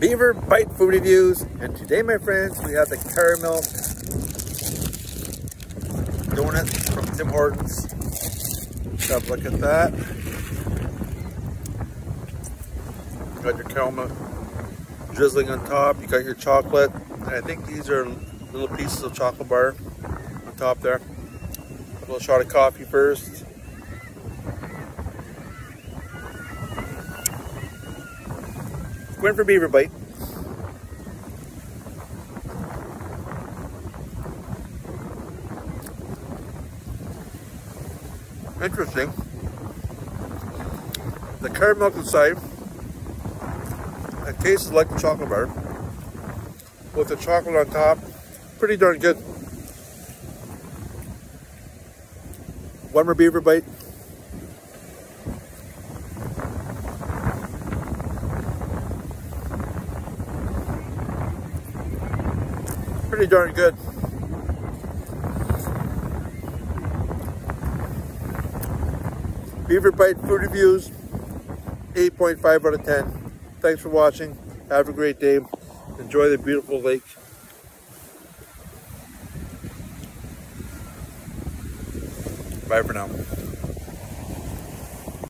Beaver Bite Food Reviews. And today, my friends, we have the Caramilk donut from Tim Hortons. Have a look at that. You got your caramel drizzling on top. You got your chocolate. And I think these are little pieces of chocolate bar on top there. A little shot of coffee first. Going for beaver bite. Interesting. The caramel inside, it tastes like the chocolate bar. With the chocolate on top, pretty darn good. One more beaver bite. Pretty darn good. Beaver Bite Food Reviews, 8.5 out of 10. Thanks for watching. Have a great day. Enjoy the beautiful lake. Bye for now.